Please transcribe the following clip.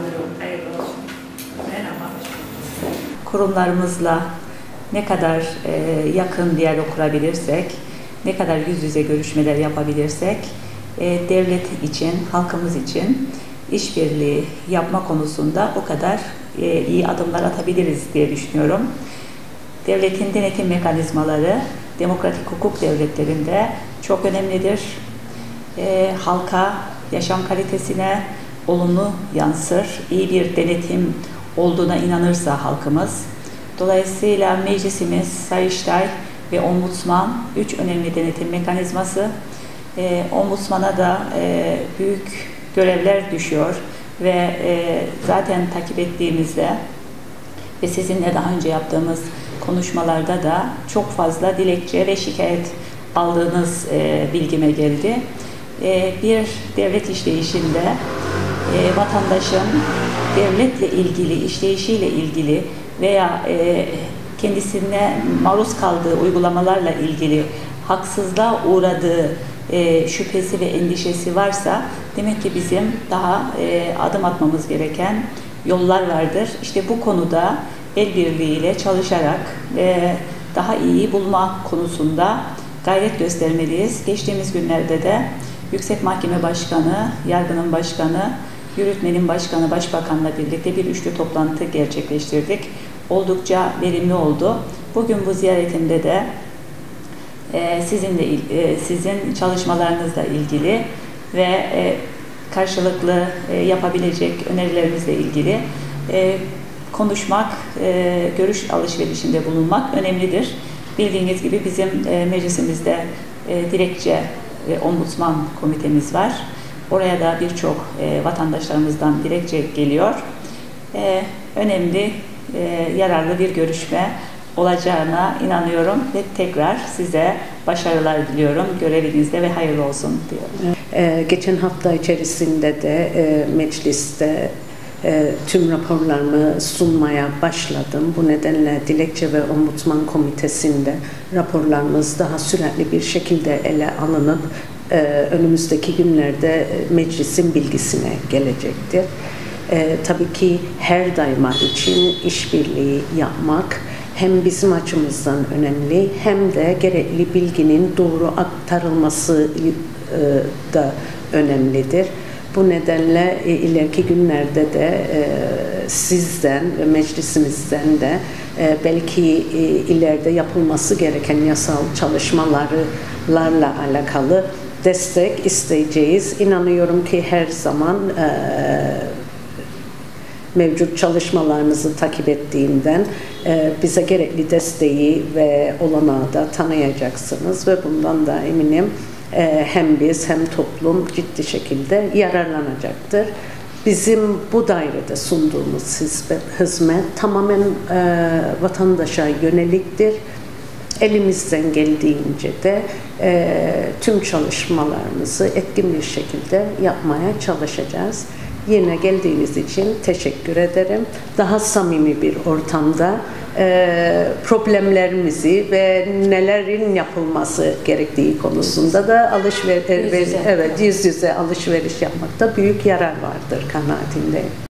Buyurun, hayırlı olsun. Merhaba. kurumlarımızla ne kadar e, yakın diyalog kurabilirsek, ne kadar yüz yüze görüşmeler yapabilirsek, e, devlet için, halkımız için işbirliği yapma konusunda o kadar e, iyi adımlar atabiliriz diye düşünüyorum. Devletin denetim mekanizmaları demokratik hukuk devletlerinde çok önemlidir. E, halka, yaşam kalitesine olumlu yansır. İyi bir denetim olduğuna inanırsa halkımız. Dolayısıyla meclisimiz, Sayıştay ve Ombudsman üç önemli denetim mekanizması. E, Ombudsman'a da e, büyük görevler düşüyor ve e, zaten takip ettiğimizde ve sizinle daha önce yaptığımız konuşmalarda da çok fazla dilekçe ve şikayet aldığınız e, bilgime geldi. E, bir devlet işleyişinde e, vatandaşın devletle ilgili, işleyişiyle ilgili veya e, kendisine maruz kaldığı uygulamalarla ilgili haksızlığa uğradığı e, şüphesi ve endişesi varsa demek ki bizim daha e, adım atmamız gereken yollar vardır. İşte bu konuda el birliğiyle çalışarak ve daha iyi bulma konusunda gayret göstermeliyiz. Geçtiğimiz günlerde de Yüksek Mahkeme Başkanı, Yargının Başkanı, Yürütmenin Başkanı, Başbakanla birlikte bir üçlü toplantı gerçekleştirdik. Oldukça verimli oldu. Bugün bu ziyaretimde de e, sizinle e, sizin çalışmalarınızla ilgili ve e, karşılıklı yapabilecek önerilerimizle ilgili konuşmak, görüş alışverişinde bulunmak önemlidir. Bildiğiniz gibi bizim meclisimizde dilekçe ombudsman komitemiz var. Oraya da birçok e, vatandaşlarımızdan dilekçe geliyor. E, önemli, e, yararlı bir görüşme olacağına inanıyorum ve tekrar size başarılar diliyorum. Görevinizde ve hayırlı olsun diyorum. Ee, geçen hafta içerisinde de e, mecliste e, tüm raporlarımı sunmaya başladım. Bu nedenle Dilekçe ve Ombudsman Komitesi'nde raporlarımız daha süratli bir şekilde ele alınıp önümüzdeki günlerde e, meclisin bilgisine gelecektir. E, tabii ki her daima için işbirliği yapmak hem bizim açımızdan önemli hem de gerekli bilginin doğru aktarılması e, da önemlidir. Bu nedenle e, ileriki günlerde de e, sizden ve meclisimizden de e, belki e, ileride yapılması gereken yasal çalışmalarla alakalı destek isteyeceğiz. İnanıyorum ki her zaman e, mevcut çalışmalarımızı takip ettiğinden e, bize gerekli desteği ve olanağı da tanıyacaksınız ve bundan da eminim e, hem biz hem toplum ciddi şekilde yararlanacaktır. Bizim bu dairede sunduğumuz hizmet tamamen e, vatandaşa yöneliktir. Elimizden geldiğince de e, tüm çalışmalarımızı etkin bir şekilde yapmaya çalışacağız. Yine geldiğiniz için teşekkür ederim. Daha samimi bir ortamda e, problemlerimizi ve nelerin yapılması gerektiği konusunda da alışveriş, evet yüz yüze alışveriş yapmakta büyük yarar vardır kanaatindeyim.